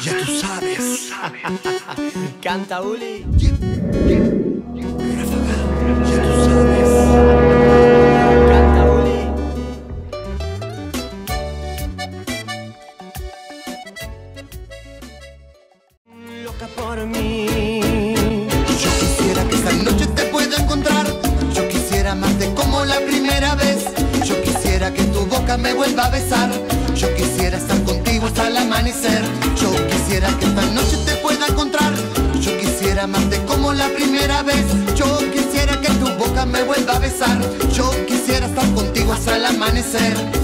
Ya tú sabes. Canta Uli. Ráfaga, ya tú sabes. Canta Uli. Loca por mí. Amarte como la primera vez. Yo quisiera que tu boca me vuelva a besar. Yo quisiera estar contigo hasta el amanecer. Yo quisiera que esta noche te pueda encontrar. Yo quisiera amarte como la primera vez. Yo quisiera que tu boca me vuelva a besar. Yo quisiera estar contigo hasta el amanecer.